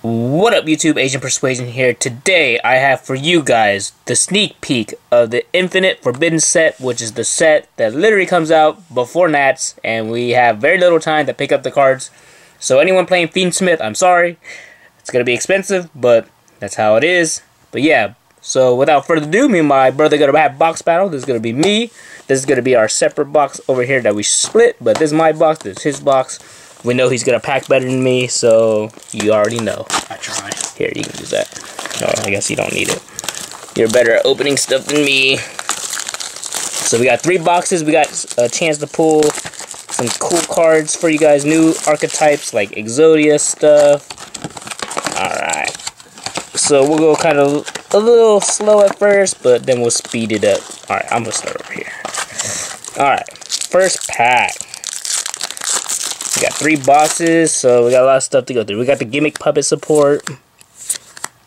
What up YouTube, Asian Persuasion here. Today I have for you guys the sneak peek of the Infinite Forbidden set, which is the set that literally comes out before Nats, and we have very little time to pick up the cards. So anyone playing Fiendsmith, I'm sorry. It's going to be expensive, but that's how it is. But yeah, so without further ado, me and my brother going to have box battle. This is going to be me. This is going to be our separate box over here that we split, but this is my box, this is his box. We know he's gonna pack better than me, so you already know. I try. Here, you can use that. No, I guess you don't need it. You're better at opening stuff than me. So we got three boxes. We got a chance to pull some cool cards for you guys. New archetypes like Exodia stuff. Alright. So we'll go kind of a little slow at first, but then we'll speed it up. Alright, I'm gonna start over here. Alright, first pack. We got three bosses, so we got a lot of stuff to go through. We got the gimmick puppet support,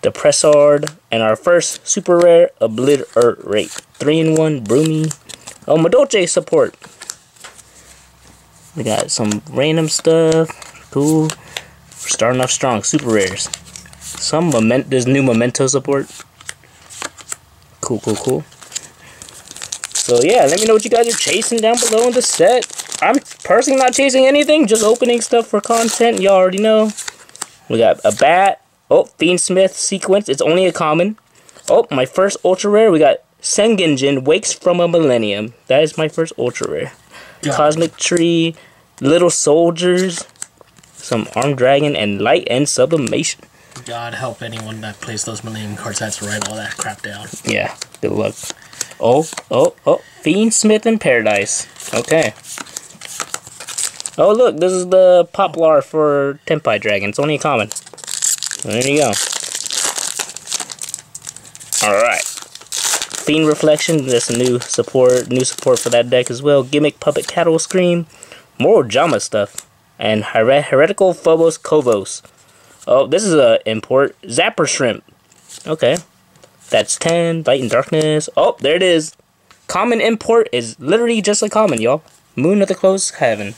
the Pressard, and our first super rare Obliterate. Three in one Broomy. Oh, Madolche support. We got some random stuff. Cool. We're starting off strong. Super rares. Some moment. There's new memento support. Cool, cool, cool. So yeah, let me know what you guys are chasing down below in the set. I'm personally not chasing anything, just opening stuff for content. Y'all already know. We got a bat. Oh, Fiendsmith sequence. It's only a common. Oh, my first ultra rare. We got Sengenjin Wakes from a Millennium. That is my first ultra rare. God. Cosmic Tree, Little Soldiers, some Armed Dragon, and Light and Sublimation. God help anyone that plays those Millennium cards has to write all that crap down. Yeah, good luck. Oh, oh, oh. Fiendsmith in Paradise. Okay. Oh, look, this is the Poplar for Tenpai Dragon. It's only a common. There you go. Alright. Fiend Reflection, that's a new support, new support for that deck as well. Gimmick Puppet Cattle Scream. More Jama stuff. And Her Heretical Phobos Kovos. Oh, this is a import. Zapper Shrimp. Okay. That's 10. Bite in Darkness. Oh, there it is. Common import is literally just a common, y'all. Moon of the Close Heaven.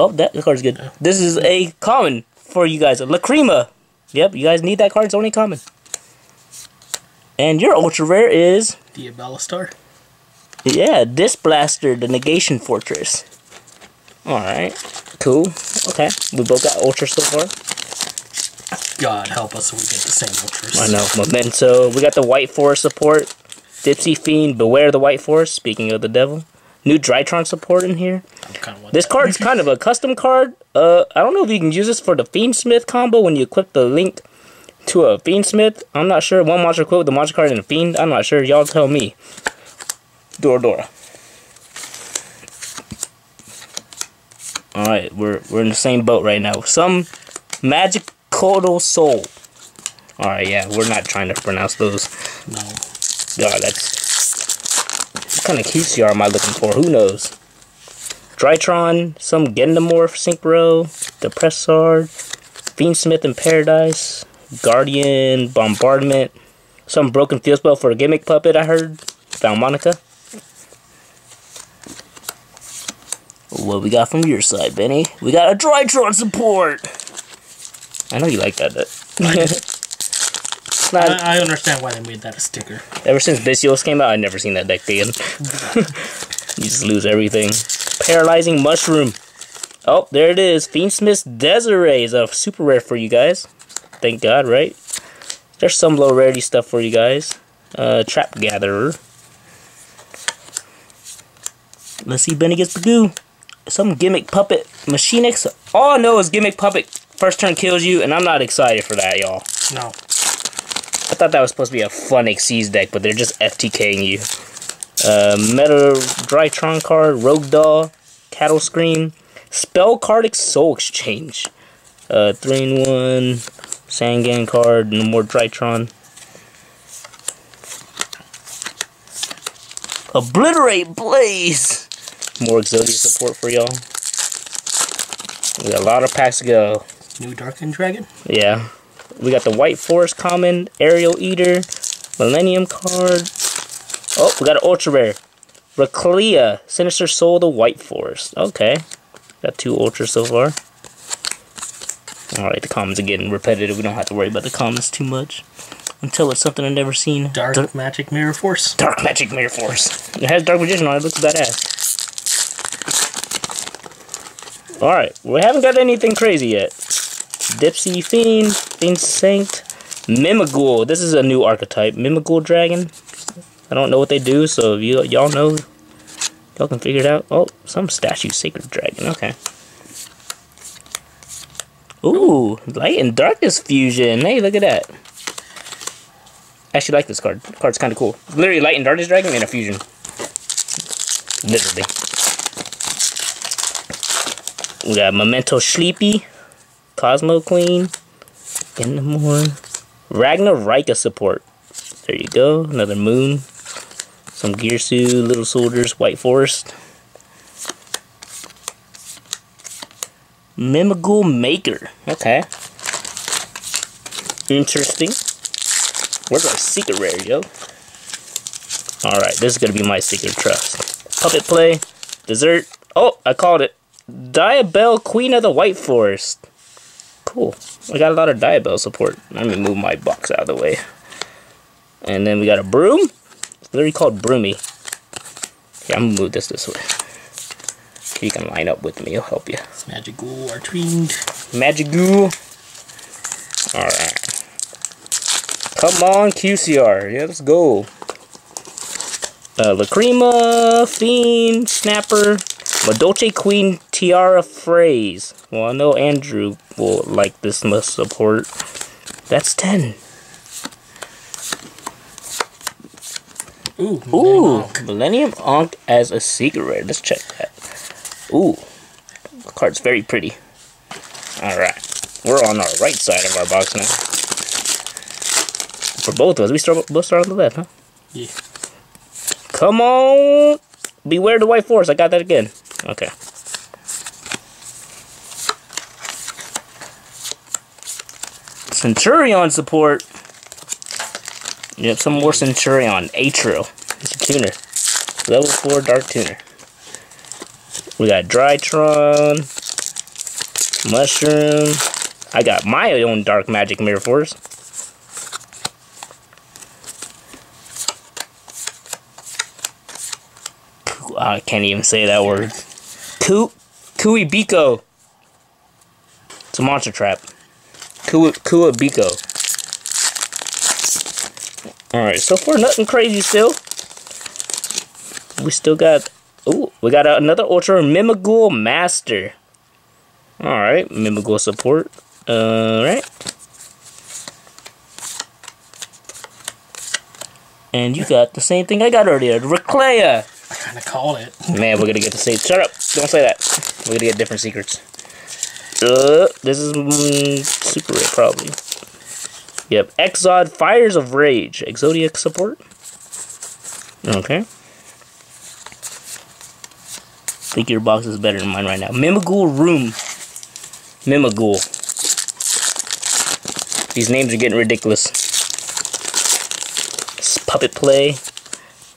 Oh, that card's good. This is a common for you guys. Lacrima. Yep, you guys need that card. It's only common. And your ultra rare is... The Star. Yeah, Disc Blaster, the Negation Fortress. Alright, cool. Okay, we both got ultra so far. God help us so we get the same ultras. I know, Memento. We got the White Forest support. Dipsy Fiend, Beware the White Forest, speaking of the devil new Drytron support in here. This card's kind of a custom card. Uh, I don't know if you can use this for the Fiendsmith combo when you equip the link to a Fiendsmith. I'm not sure. One monster equipped with the monster card and a Fiend. I'm not sure. Y'all tell me. Dora Dora. Alright, we're, we're in the same boat right now. Some Magic Codal Soul. Alright, yeah, we're not trying to pronounce those. No. God, that's what kind of QCR am I looking for? Who knows? Drytron, some Gendamorph Synchro, Depressard, Fiendsmith in Paradise, Guardian, Bombardment, some Broken Field Spell for a Gimmick Puppet, I heard. Valmonica. What we got from your side, Benny? We got a Drytron support! I know you like that. not. I, I, understand why they made that a sticker. Ever since Vicious came out, I've never seen that deck again. you just lose everything. Paralyzing Mushroom. Oh, there it is. Fiendsmith's Desirae is a super rare for you guys. Thank God, right? There's some low rarity stuff for you guys. Uh, Trap Gatherer. Let's see Benny gets the goo. Some Gimmick Puppet. Machinix. All I know is Gimmick Puppet first turn kills you, and I'm not excited for that, y'all. No. I thought that was supposed to be a fun Xyz deck, but they're just FTKing you. Uh, Meta Drytron card, Rogue Doll, Cattle Scream, Spell Card Soul Exchange. Uh, 3 in 1, Sangan card, no more Drytron. Obliterate Blaze! More Exodia support for y'all. We got a lot of packs to go. New Dark Darkened Dragon? Yeah. We got the White Forest Common, Aerial Eater, Millennium card. Oh, we got an Ultra Rare. Rciela, Sinister Soul, the White Forest. Okay. Got two Ultras so far. Alright, the comments are getting repetitive. We don't have to worry about the comments too much. Until it's something I've never seen. Dark, Dark Magic Mirror Force. Dark Magic Mirror Force. It has Dark Magician on it. it looks badass. Alright, we haven't got anything crazy yet. Dipsy Fiend, Fiend Saint, Mimighoul. This is a new archetype. Mimighoul Dragon. I don't know what they do, so if you y'all know, y'all can figure it out. Oh, some statue Sacred Dragon. Okay. Ooh, light and darkness fusion. Hey, look at that. I actually like this card. The card's kind of cool. literally light and darkness dragon and a fusion. Literally. We got Memento Sleepy, Cosmo Queen, morning. Ragnaraika support. There you go. Another moon. Some Girsu, Little Soldiers, White Forest. Mimighoul Maker. Okay. Interesting. Where's our secret rare, yo? Alright, this is gonna be my secret trust. Puppet play. Dessert. Oh, I called it. Diabell Queen of the White Forest. Cool. I got a lot of Diabell support. Let me move my box out of the way. And then we got a broom. It's literally called Broomy. Yeah, I'm gonna move this this way you can line up with me. I'll help you. Mimighoul are twined. Mimighoul. Alright. Come on, QCR. Yeah, let's go. Uh, Lacrima, Fiend, Snapper, Madolche Queen, Tiara Phrase. Well, I know Andrew will like this must support. That's 10. Ooh, Ooh, Millennium Ankh as a secret rare. Let's check that. Ooh, the card's very pretty. Alright, we're on our right side of our box now. For both of us, we start, both start on the left, huh? Yeah. Come on! Beware the White Force, I got that again. Okay. Centurion support. Yep, some more Centurion. Atrio. It's a tuner. Level 4 Dark Tuner. We got Drytron, Mushroom. I got my own Dark Magic Mirror Force. I can't even say that word. Ku Kuibiko. It's a monster trap. Ku Kuibiko. Alright, so far nothing crazy still. We still got Ooh, we got another Ultra Mimighoul Master. Alright, Mimighoul support. Alright. And you got the same thing I got earlier, Rciela. I kind of called it. Man, we're gonna get the same. Shut up! Don't say that. We're gonna get different secrets. Uh, this is mm, super rare, probably. Yep, Exod Fires of Rage. Exodia support. Okay think your box is better than mine right now. Mimighoul Room. Mimighoul. These names are getting ridiculous. Puppet Play.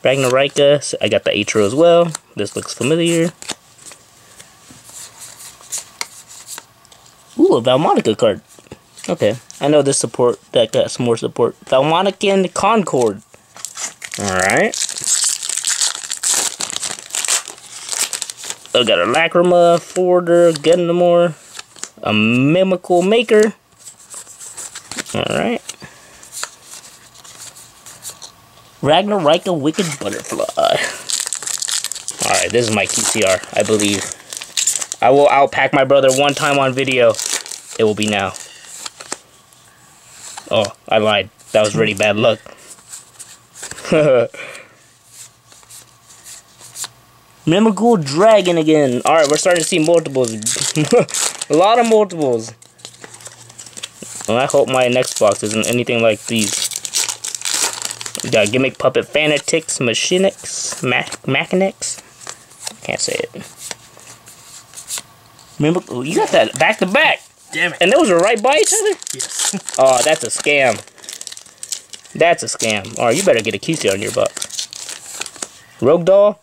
Ragnaraika. I got the Atro as well. This looks familiar. Ooh, a Valmonica card. Okay. I know this support that got some more support. Valmonican Concord. Alright. I got a Lacrima, Forder, Gendamore, a Mimighoul Maker. Alright. Ragnaraika Wicked Butterfly. Alright, this is my QCR, I believe. I will outpack my brother one time on video. It will be now. Oh, I lied. That was really bad luck. Mimighoul Dragon again. Alright, we're starting to see multiples. a lot of multiples. Well, I hope my next box isn't anything like these. We got Gimmick Puppet Fanatix, Machinix, Mac Machinix. Can't say it. Remember, oh, you got that back to back. Damn it. And those are right by each other? Yes. oh, that's a scam. That's a scam. Alright, you better get a QC on your box. Rogue Doll.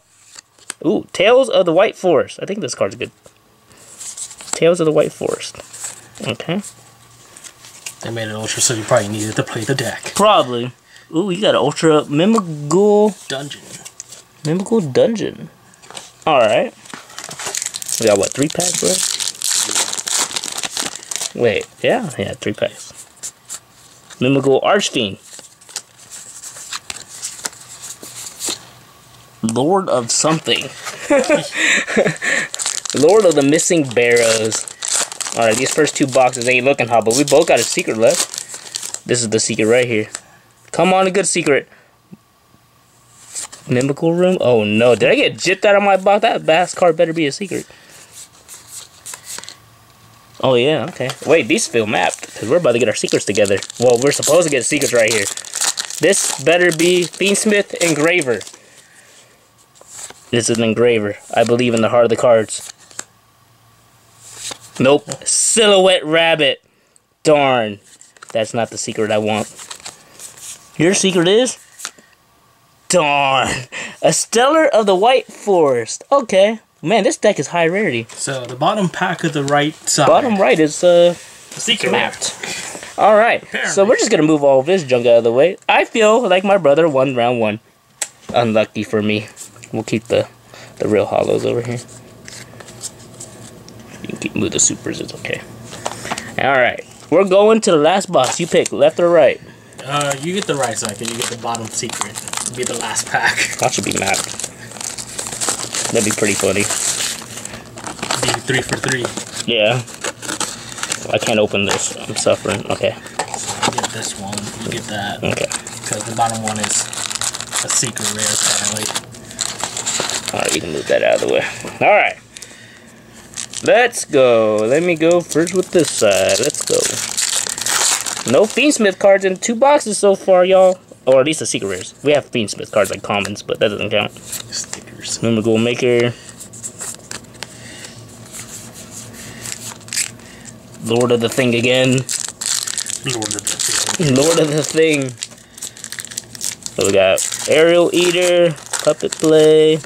Ooh, Tales of the White Forest. I think this card's good. Tales of the White Forest. Okay. They made an ultra, so you probably needed to play the deck. Probably. Ooh, you got an ultra Mimighoul Dungeon. Mimighoul Dungeon. Alright. We got what, three packs left? Wait, yeah, yeah, three packs. Mimighoul Archfiend. Lord of something. Lord of the Missing Barrows. Alright, these first two boxes ain't looking hot, but we both got a secret left. This is the secret right here. Come on, a good secret. Mimighoul room? Oh no, did I get jipped out of my box? That bass card better be a secret. Oh yeah, okay. Wait, these feel mapped, because we're about to get our secrets together. Well, we're supposed to get secrets right here. This better be Fiendsmith Engraver. This is an engraver. I believe in the heart of the cards. Nope. Silhouhatte Rabbit. Darn. That's not the secret I want. Your secret is? Darn. Astellar of the White Forest. Okay. Man, this deck is high rarity. So the bottom pack of the right side. Bottom right is uh secret mapped. All right. So we're just gonna move all of this junk out of the way. I feel like my brother won round one. Unlucky for me. We'll keep the the real hollows over here. You can keep move the supers. It's okay. All right. We're going to the last box. You pick left or right. Uh, you get the right side, and you get the bottom secret. It'll be the last pack. That should be mapped. That'd be pretty funny. Be three for three. Yeah. I can't open this. I'm suffering. Okay. So you get this one. You get that. Okay. Because the bottom one is a secret rare, apparently. Alright, you can move that out of the way. Alright. Let's go. Let me go first with this side. Let's go. No Fiendsmith cards in two boxes so far, y'all. Or at least the secret rares. We have Fiendsmith cards like commons, but that doesn't count. Remember Gold Maker. Lord of the Thing again. Lord of the Thing. Lord of the Thing. So we got Aerial Eater, Puppet Play,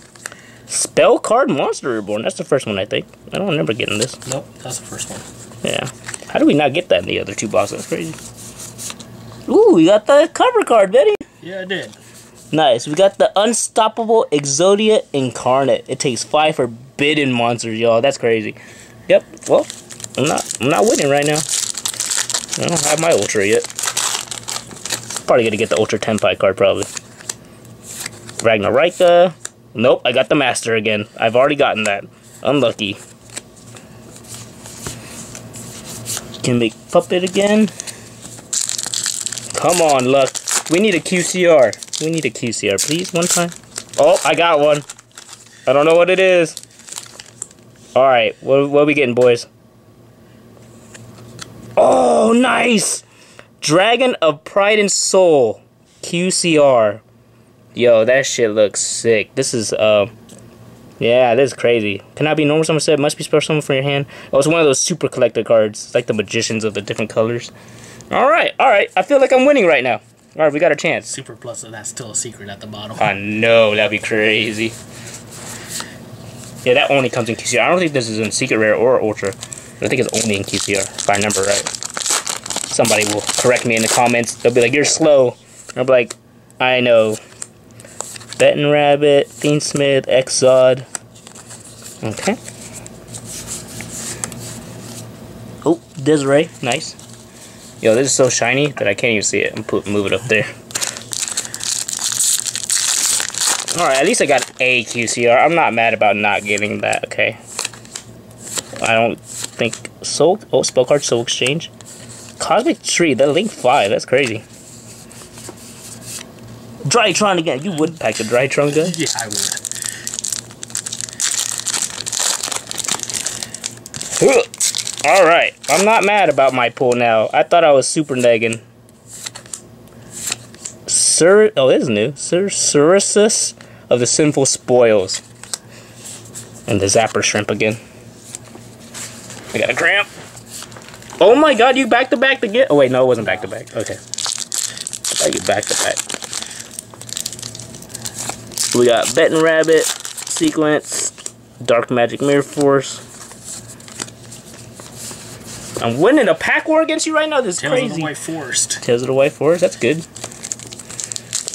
Spell Card Monster Reborn. That's the first one, I think. I don't remember getting this. Nope, that's the first one. Yeah. How do we not get that in the other two boxes? That's crazy. Ooh, we got the cover card, Betty. Yeah, I did. Nice. We got the Unstoppable Exodia Incarnate. It takes five forbidden monsters, y'all. That's crazy. Yep. Well, I'm not. I'm not winning right now. I don't have my Ultra yet. Probably gonna get the Ultra Tenpai card, probably. Ragnaraika. Nope, I got the Master again. I've already gotten that. Unlucky. Can make Puppet again. Come on, Luck. We need a QCR. We need a QCR, please, one time. Oh, I got one. I don't know what it is. Alright, what, what are we getting, boys? Oh, nice! Dragon of Pride and Soul. QCR. Yo, that shit looks sick. This is, uh... Yeah, this is crazy. Cannot be normal, someone said. Must be special someone for your hand. Oh, it's one of those super collector cards. It's like the Magicians of the different colors. Alright, alright. I feel like I'm winning right now. Alright, we got a chance. Super plus, so that's still a secret at the bottom. I know, that'd be crazy. Yeah, that only comes in QCR. I don't think this is in Secret Rare or Ultra. I think it's only in QCR, if I remember right. Somebody will correct me in the comments. They'll be like, you're slow. I'll be like, I know. Benton Rabbit, Fiendsmith, Exod. Okay. Oh, Desirae, nice. Yo, this is so shiny that I can't even see it. I'm put move it up there. Alright, at least I got a QCR. I'm not mad about not getting that, okay? I don't think Soul oh spell card Soul Exchange. Cosmic Tree, the Link 5, that's crazy. Drytron again. You would pack the Drytron gun? Yeah, I would. Alright, I'm not mad about my pull now. I thought I was super negging. Sir, oh, it is new. Sir Surisus of the Sinful Spoils. And the Zapper Shrimp again. I got a cramp. Oh my god, you back to back again? Oh wait, no, it wasn't back to back. Okay. I thought you back to back. We got Benton Rabbit, Sequence, Dark Magic Mirror Force, I'm winning a pack war against you right now. This is Tales crazy. of the White Forest. Tales of the White Forest. That's good.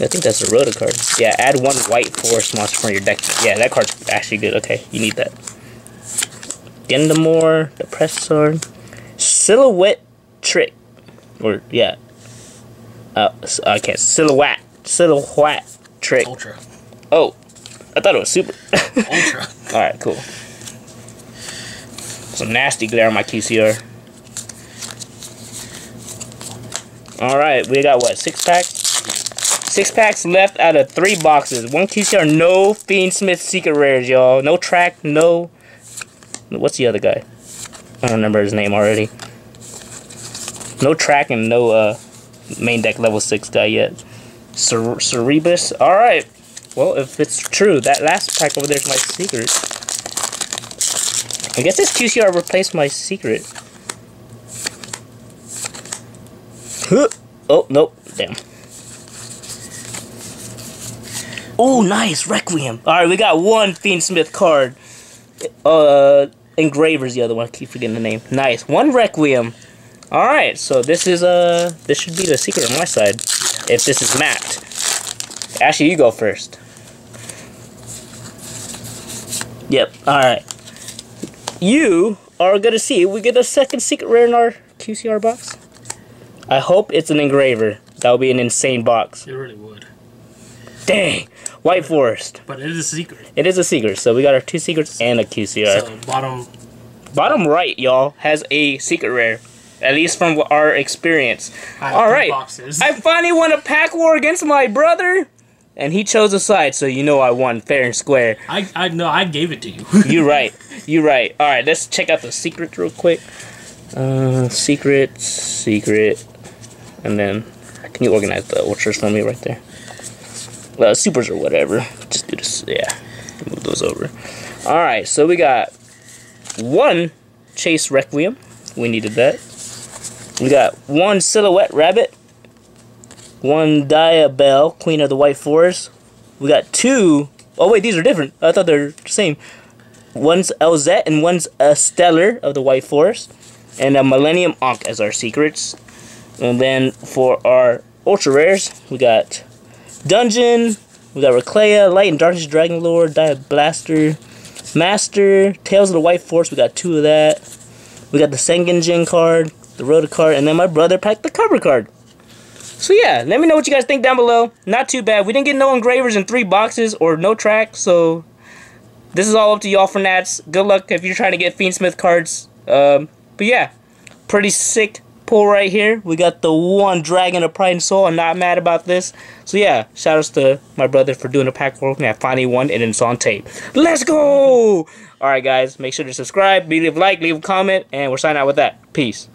I think that's a Rota card. Yeah, add one White Forest monster from your deck. Yeah, that card's actually good. Okay, you need that. Gendamore, the press sword, silhouette trick, or yeah, uh, I can't silhouette silhouette trick. Ultra. Oh, I thought it was super. Ultra. All right, cool. Some nasty glare on my QCR. All right, we got what six packs? Six packs left out of three boxes. One TCR, no Fiendsmith secret rares, y'all. No track, no. What's the other guy? I don't remember his name already. No track and no uh, main deck level six guy yet. Cer- Cerebus. All right. Well, if it's true, that last pack over there is my secret. I guess this QCR replaced my secret. Huh. Oh, nope. Damn. Oh, nice. Requiem. Alright, we got one Fiendsmith card. Uh, Engraver's the other one. I keep forgetting the name. Nice. One Requiem. Alright, so this is, uh, this should be the secret on my side. If this is mapped. Actually, you go first. Yep. Alright. You are gonna see we get a second secret rare in our QCR box. I hope it's an engraver. That would be an insane box. It really would. Dang. White Forest. But it is a secret. It is a secret, so we got our two secrets and a QCR. So bottom Bottom right, y'all, has a secret rare. At least from our experience. All right. boxes. I finally won a pack war against my brother. And he chose a side, so you know I won fair and square. I I know I gave it to you. You're right. You're right. All right, let's check out the secrets real quick. Uh, secret, secret, and then can you organize the ultras for me right there? Uh, supers or whatever. Just do this. Yeah, move those over. All right, so we got one chase requiem. We needed that. We got one silhouette rabbit. One Diabell, Queen of the White Forest. We got two Oh wait, these are different. I thought they're the same. One's Elzette and one's Astellar of the White Forest, and a Millennium Ankh as our secrets. And then for our ultra rares, we got Dungeon, we got Rciela, Light and Darkness Dragon Lord, Diablaster, Master, Tales of the White Force, We got two of that. We got the Sengenjin card, the Rota card, and then my brother packed the cover card. So yeah, let me know what you guys think down below. Not too bad. We didn't get no engravers in three boxes or no track, so this is all up to y'all for Nats. Good luck if you're trying to get Fiendsmith cards. Um, but yeah, pretty sick pull right here. We got the one Dragon of Pride and Soul. I'm not mad about this. So yeah, shout outs to my brother for doing a pack for me. I finally won and it's on tape. Let's go! Alright guys, make sure to subscribe, leave a like, leave a comment, and we're signing out with that. Peace.